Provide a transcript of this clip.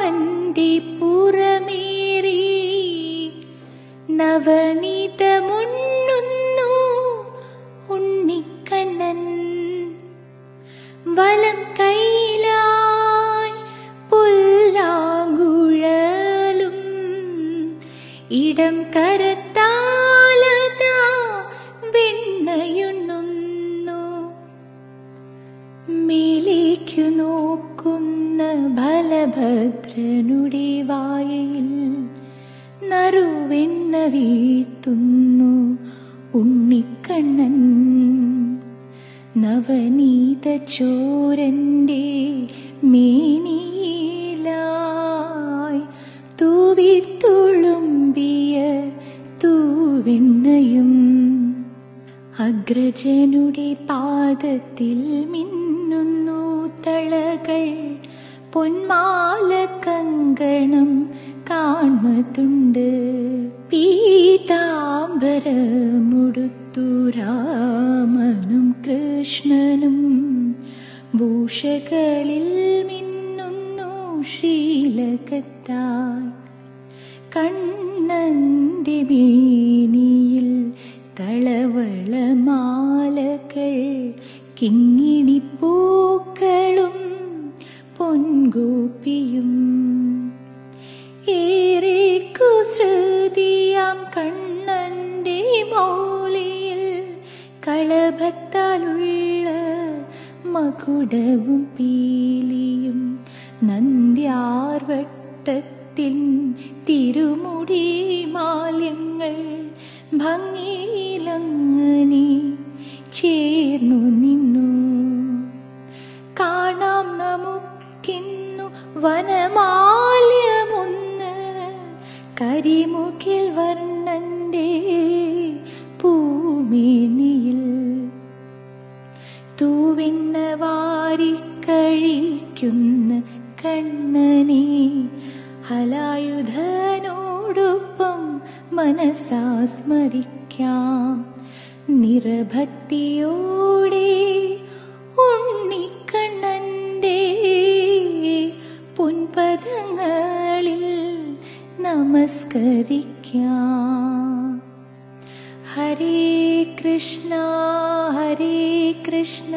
അവന്റെ പുറമേറി നവനീതമുണ്ണുന്നു ഉണ്ണിക്കണ്ണൻ. വലം കയ്യിലായി പുല്ലാങ്കുഴലും ഇടം കരത്താലത വെണ്ണയുണ്ണുന്നു. മേലേക്കു നോക്കുന്നു ബലഭദ്രനുടെ വായയിൽ നറുവെണ്ണ വീഴ്ത്തുന്നു ഉണ്ണിക്കണ്ണൻ. നവനീത ചോരന്റെ മേനിയിലായി തൂവിത്തുളുമ്പിയ തൂവെണ്ണയും അഗ്രജനുടെ പാദത്തിൽ മിന്നുന്നു തളകൾ പൊന്മാല കങ്കണം കാണുന്നുണ്ട് പീതാംബരമുടുത്തു രാമനും കൃഷ്ണനും ഭൂഷകളിൽ മിന്നുന്നു ശ്രീലകത്തായി കണ്ണന്റെ മേനിയിൽ തളവളമാലകൾ കിങ്ങിണിപ്പൂക്കളും മകുടവും പീലിയും നന്ദ്യാർവട്ടത്തിൻ തിരുമുടി മാല്യങ്ങൾ ഭംഗിയിലങ്ങനെ ചേർന്നു നിന്നു. കാണാം നമുക്കിന്നു വനമാല്യമൊന്ന് കരിമുകിൽ വർണന്റെ പൂമേനിയിൽ വാരിക്കഴിക്കുന്ന കണ്ണനെ ഹലായുധനോടൊപ്പം മനസ്സാ സ്മരിക്കാം നിറഭക്തിയോടെ ഉണ്ണിക്കണ്ണന്റെ പൊൻപദങ്ങളിൽ നമസ്കരിക്കാം. ഹരേ കൃഷ്ണ ഹരേ കൃഷ്ണ.